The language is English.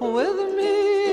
with me.